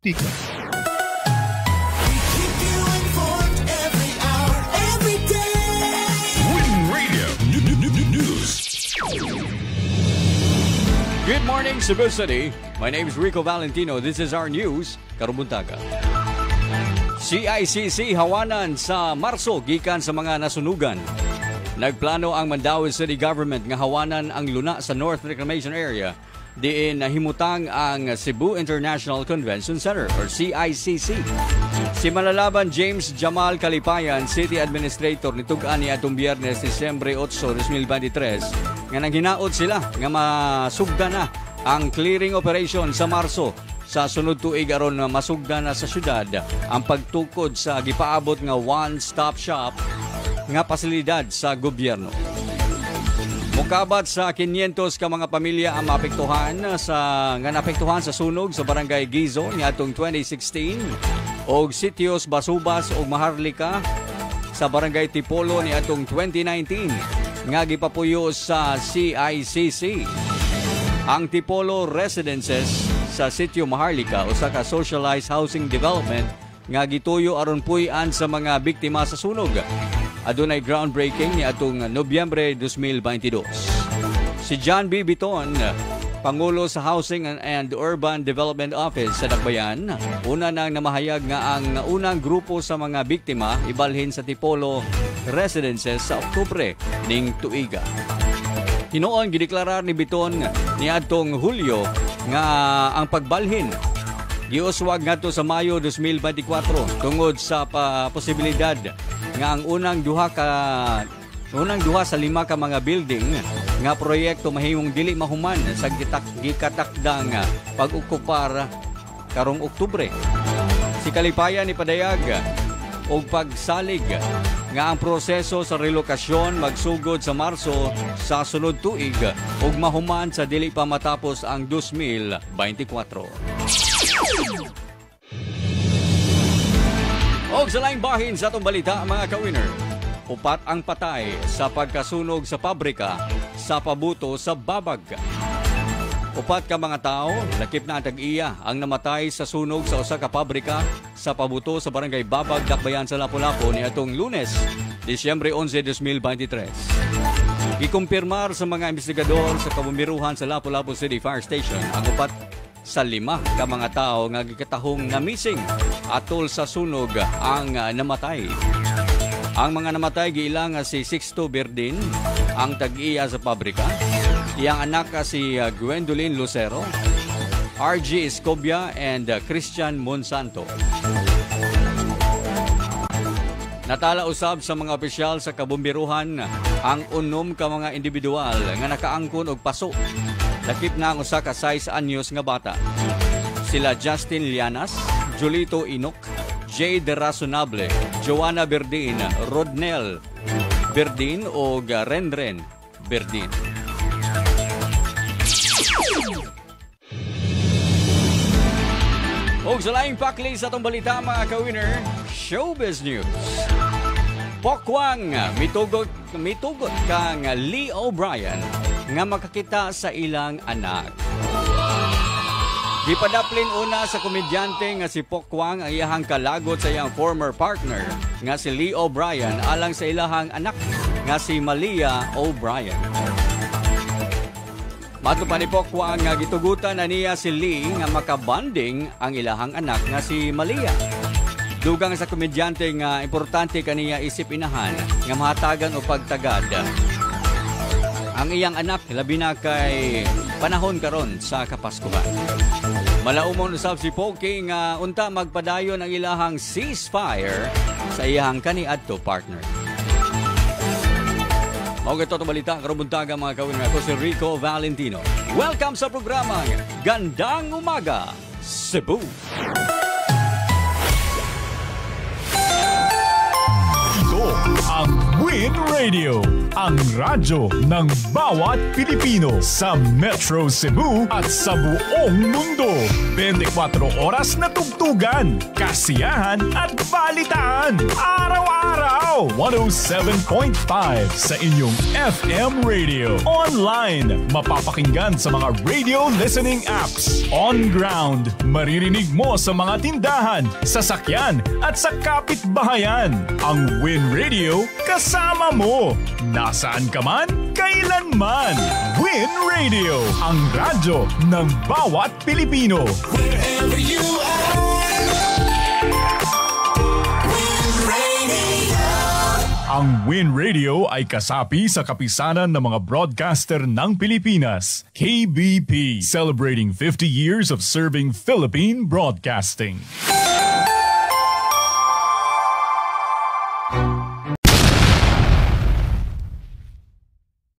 News. Good morning, Cebu City. My name is Rico Valentino. This is our news, Karumbuntaga. CICC hawanan sa Marso gikan sa mga nasunugan. Nagplano ang Mandaue City Government nga hawanan ang luna sa North Reclamation Area diin nahimutang ang Cebu International Convention Center or CICC. Si Malalaban James Jamal Kalipayan, City Administrator nitugan ni atong Biyernes, Disyembre 8, 2023, nga nanghinaot sila nga masugda na ang clearing operation sa Marso sa sunod tuig aron na masugda na sa syudad ang pagtukod sa gipaabot nga one-stop shop nga pasilidad sa gobyerno. Mukabat sa 500 ka mga pamilya ang maapektuhan sa nga naapektuhan sa sunog sa barangay Gizo niadtong 2016 og Sitios Basubas ug Maharlika sa barangay Tipolo niadtong 2019 nga gipapuyo sa CICC. Ang Tipolo Residences sa Sitio Maharlika usa ka socialized housing development nga gituyo aron puy-an sa mga biktima sa sunog. Adunay groundbreaking ni atong Nobyembre 2022. Si John B. Biton, Pangulo sa Housing and Urban Development Office sa Dakbayan, una nang namahayag nga ang unang grupo sa mga biktima ibalhin sa Tipolo Residences sa Oktubre ning tuiga. Hinoon gideklarar ni Biton ni atong Hulyo nga ang pagbalhin giuswag ngadto sa Mayo 2024 tungod sa posibilidad nga ang unang duha ka unang duha sa lima ka mga building nga proyekto mahimong dili mahuman sa gitak gikatakdang pag-okupar karong Oktubre. Si Kalipayan ni Padayag og pagsalig nga ang proseso sa relokasyon magsugod sa Marso sa sunod tuig ug mahuman sa dili pa matapos ang 2024. Og sa laing bahin sa atong balita mga ka-winner, upat ang patay sa pagkasunog sa pabrika sa pabuto sa Babag. Upat ka mga tao, lakip na ang tag-iya ang namatay sa sunog sa usa ka pabrika sa pabuto sa barangay Babag, Dakbayan sa Lapu-Lapu ni atong Lunes, Disyembre 11, 2023. Ikumpirmar sa mga investigador sa kabumbiruhan sa Lapu-Lapu City Fire Station ang upat sa lima ka mga tao nga gikatahong na missing atol sa sunog ang ah, namatay. Ang mga namatay giilang nga si Sixto Berdin, ang tag-iya sa pabrika. Iyang anak nga si ah, Gwendolyn Lucero, RG Escobia and ah, Christian Monsanto. Natala usab sa mga opisyal sa kabumbiruhan ang unom ka mga individual nga nakaangkon og paso. Lakip na ang usa ka 6 anyos nga bata. Sila Justin Lianas, Julito Inok, Jay De Razonable, Joanna Berdin, Rodnel Berdin o Rendren Berdin. O sa laing pakli sa itong balita mga ka-winner, Showbiz News. Pokwang mitugot mitugot kang Lee O'Brien nga makakita sa ilang anak. Gipadaplin una sa komedyante nga si Pokwang ang iyahang kalagot sa iyang former partner nga si Lee O'Brien alang sa ilahang anak nga si Malia O'Brien. Mato pa ni Pokwang nga gitugutan na niya si Lee nga makabanding ang ilahang anak nga si Malia. Dugang sa komedyante nga importante kaniya isip inahan nga mahatagan o pagtagad. Ang iyang anak labi na kay panahon karon sa Kapaskuhan. Malaumon usab si Poki nga unta magpadayon ang ilahang ceasefire sa iyang kaniadto partner. Mao itong balita karong buntaga mga kawin ako si Rico Valentino. Welcome sa programang Gandang Umaga, Cebu. Win Radio, ang radyo ng bawat Pilipino sa Metro Cebu at sa buong mundo. 24 oras na tugtugan, kasiyahan at balitaan. Araw-araw, 107.5 sa inyong FM radio. Online, mapapakinggan sa mga radio listening apps. On ground, maririnig mo sa mga tindahan, sasakyan at sa kapitbahayan. Ang Win Radio kasama mo. Nasaan ka man, kailanman. Win Radio, ang radyo ng bawat Pilipino. Wherever you are. Win Radio. Ang Win Radio ay kasapi sa kapisanan ng mga broadcaster ng Pilipinas, KBP, celebrating 50 years of serving Philippine broadcasting.